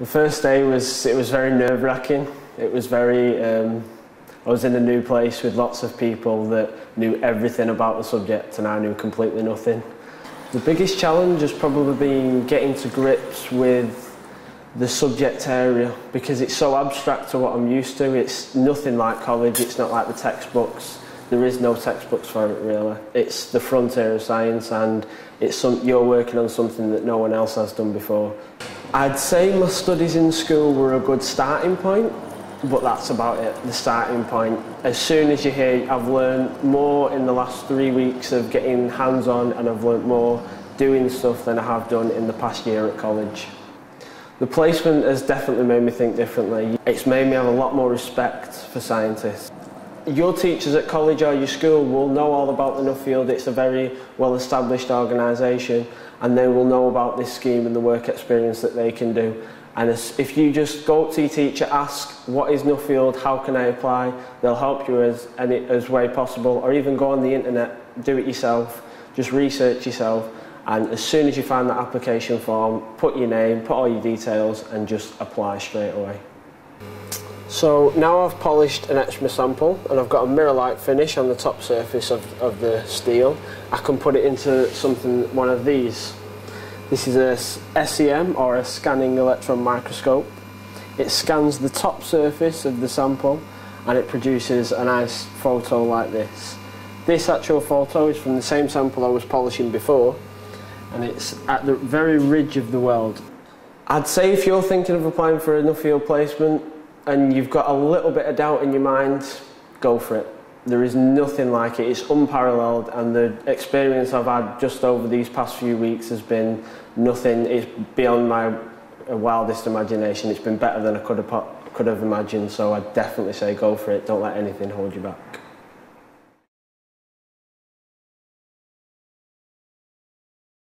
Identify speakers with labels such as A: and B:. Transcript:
A: The first day was it was very nerve wracking. It was very. Um, I was in a new place with lots of people that knew everything about the subject, and I knew completely nothing. The biggest challenge has probably been getting to grips with the subject area because it's so abstract to what I'm used to. It's nothing like college. It's not like the textbooks. There is no textbooks for it really. It's the frontier of science, and it's some, you're working on something that no one else has done before. I'd say my studies in school were a good starting point, but that's about it, the starting point. As soon as you're here, I've learned more in the last three weeks of getting hands-on and I've learned more doing stuff than I have done in the past year at college. The placement has definitely made me think differently. It's made me have a lot more respect for scientists. your teachers at college or your school will know all about the Nuffield. It's a very well-established organisation and they will know about this scheme and the work experience that they can do. And if you just go up to your teacher, ask, what is Nuffield, how can I apply? They'll help you as, any, as way possible. Or even go on the internet, do it yourself, just research yourself. And as soon as you find that application form, put your name, put all your details and just apply straight away. So now I've polished an etched sample and I've got a mirror-like finish on the top surface of, of the steel. I can put it into something, one of these. This is a SEM or a scanning electron microscope. It scans the top surface of the sample and it produces a nice photo like this. This actual photo is from the same sample I was polishing before and it's at the very ridge of the weld. I'd say if you're thinking of applying for a Nuffield placement, and you've got a little bit of doubt in your mind, go for it. There is nothing like it. It's unparalleled, and the experience I've had just over these past few weeks has been nothing. It's beyond my wildest imagination. It's been better than I could have could have imagined. So I'd definitely say go for it. Don't let anything hold you back.